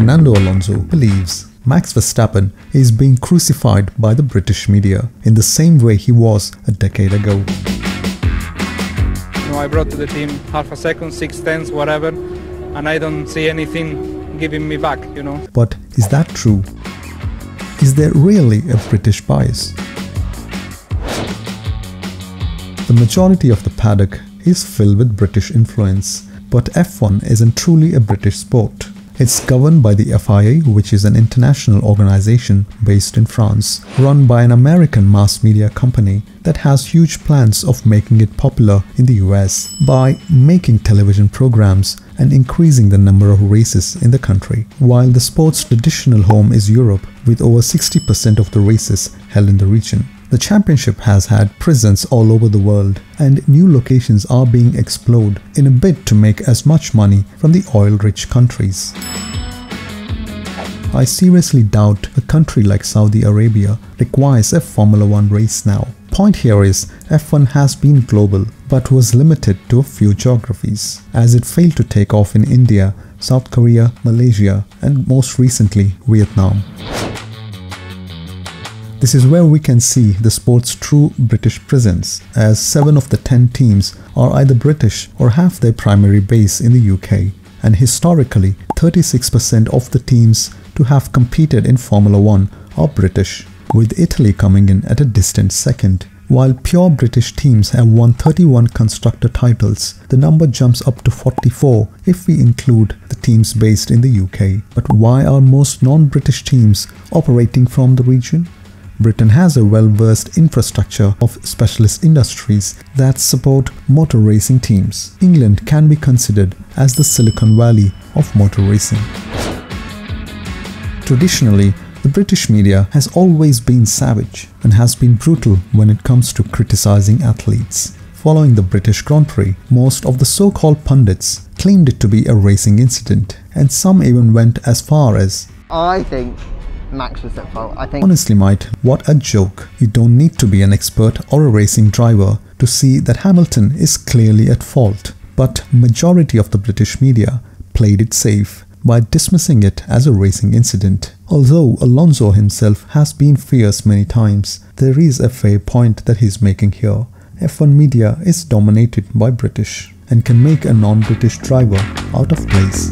Fernando Alonso believes Max Verstappen is being crucified by the British media in the same way he was a decade ago. You know, I brought to the team half a second, six tenths, whatever, and I don't see anything giving me back, you know. But is that true? Is there really a British bias? The majority of the paddock is filled with British influence, but F1 isn't truly a British sport. It's governed by the FIA, which is an international organization based in France, run by an American mass media company that has huge plans of making it popular in the US by making television programs and increasing the number of races in the country. While the sport's traditional home is Europe, with over 60% of the races held in the region. The championship has had presence all over the world and new locations are being explored in a bid to make as much money from the oil-rich countries. I seriously doubt a country like Saudi Arabia requires a Formula 1 race now. Point here is F1 has been global but was limited to a few geographies as it failed to take off in India, South Korea, Malaysia and most recently Vietnam. This is where we can see the sport's true British presence, as 7 of the 10 teams are either British or have their primary base in the UK, and historically 36% of the teams to have competed in Formula 1 are British, with Italy coming in at a distant second. While pure British teams have won 31 constructor titles, the number jumps up to 44 if we include the teams based in the UK. But why are most non-British teams operating from the region? Britain has a well-versed infrastructure of specialist industries that support motor racing teams. England can be considered as the Silicon Valley of motor racing. Traditionally, the British media has always been savage and has been brutal when it comes to criticizing athletes. Following the British Grand Prix, most of the so-called pundits claimed it to be a racing incident, and some even went as far as I think Max was at fault. I think. Honestly, mate, what a joke. You don't need to be an expert or a racing driver to see that Hamilton is clearly at fault. But majority of the British media played it safe by dismissing it as a racing incident. Although Alonso himself has been fierce many times, there is a fair point that he's making here. F1 media is dominated by British and can make a non-British driver out of place.